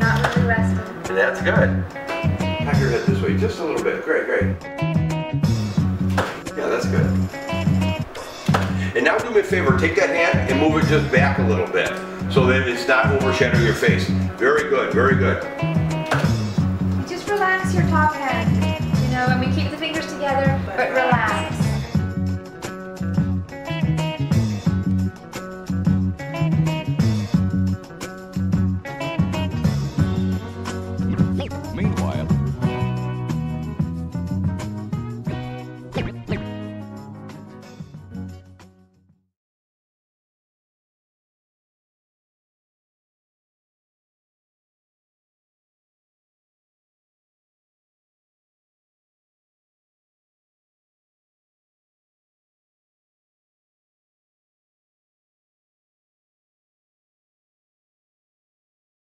Not really. That's good. Pack your head this way just a little bit. Great, great. Yeah, that's good. And now do me a favor, take that hand and move it just back a little bit so that it's not overshadowing your face. Very good, very good.